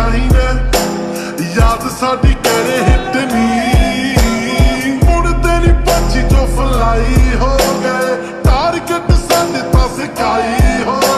Shine ਯਾਦ ਸਾਡੀ ਕਰੇ ਹਿੱਟ ਨੀ। ਮੁੜ ਤੇਰੀ ਪਾਚੀ ਜੋ ਫਲਾਈ ਹੋ ਗਏ। ਟਾਰਗੇਟ ਸਾਡੇ ਤਾਂ ਸਕਾਈ